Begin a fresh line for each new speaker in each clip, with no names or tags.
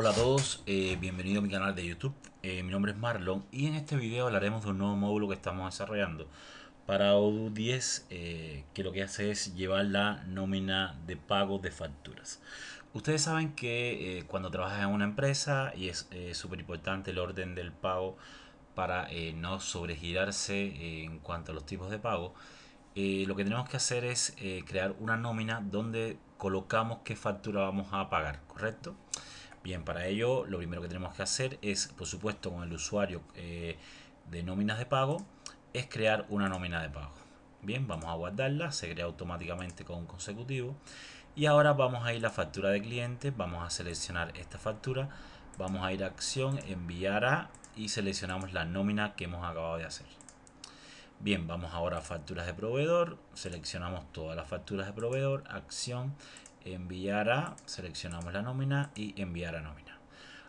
Hola a todos, eh, bienvenido a mi canal de YouTube. Eh, mi nombre es Marlon y en este video hablaremos de un nuevo módulo que estamos desarrollando para Odoo 10 eh, que lo que hace es llevar la nómina de pago de facturas. Ustedes saben que cuando trabajas en una empresa y es súper importante el orden del pago para no sobregirarse en cuanto a los tipos de pago, lo que tenemos que hacer es crear una nómina donde colocamos qué factura vamos a pagar, ¿correcto? Bien, para ello lo primero que tenemos que hacer es, por supuesto, con el usuario eh, de nóminas de pago, es crear una nómina de pago. Bien, vamos a guardarla, se crea automáticamente con un consecutivo. Y ahora vamos a ir a la factura de cliente, vamos a seleccionar esta factura, vamos a ir a acción, enviar a y seleccionamos la nómina que hemos acabado de hacer. Bien, vamos ahora a facturas de proveedor, seleccionamos todas las facturas de proveedor, acción, enviar a, seleccionamos la nómina y enviar a nómina.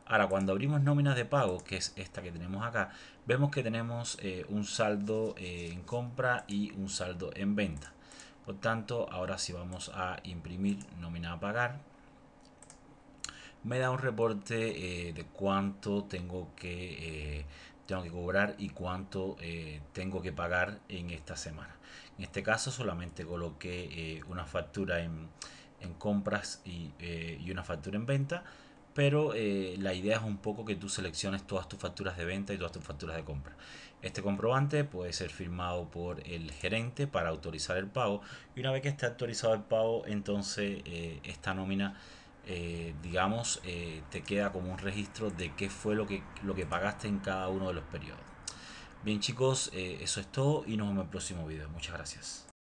Ahora, cuando abrimos nóminas de pago, que es esta que tenemos acá, vemos que tenemos eh, un saldo eh, en compra y un saldo en venta. Por tanto, ahora si vamos a imprimir nómina a pagar, me da un reporte eh, de cuánto tengo que, tengo que cobrar y cuánto tengo que pagar en esta semana. En este caso solamente coloqué una factura en en compras eh, y, una factura en venta, pero eh, la idea es un poco que tú selecciones todas tus facturas de venta y todas tus facturas de compra. Este comprobante puede ser firmado por el gerente para autorizar el pago y una vez que esté autorizado el pago, entonces eh, esta nómina, digamos, te queda como un registro de qué fue lo que, lo que pagaste en cada uno de los periodos. Bien chicos, eso es todo y nos vemos en el próximo video. Muchas gracias.